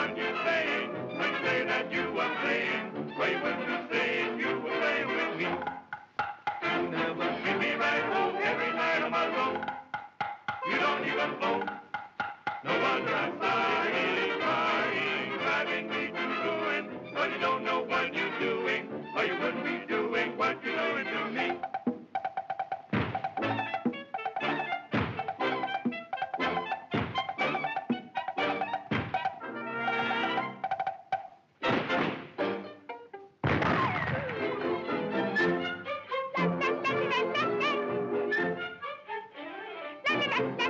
weren't you saying? When you say that you were playing, why weren't you you were playing with me? You never ship me right home every night on my road. You don't even phone. No wonder I'm sorry, crying, driving me to ruin. But you don't know what you're doing, or you wouldn't be doing what you're doing to me. that's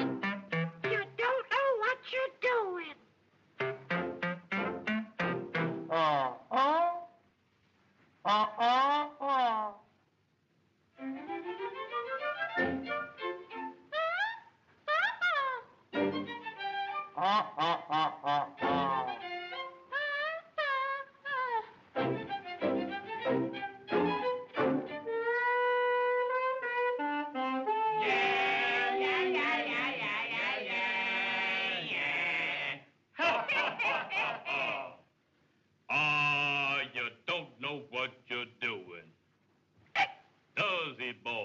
You don't know what you're doing. Uh oh. Uh oh. Uh oh. you're doing. Does he, boy?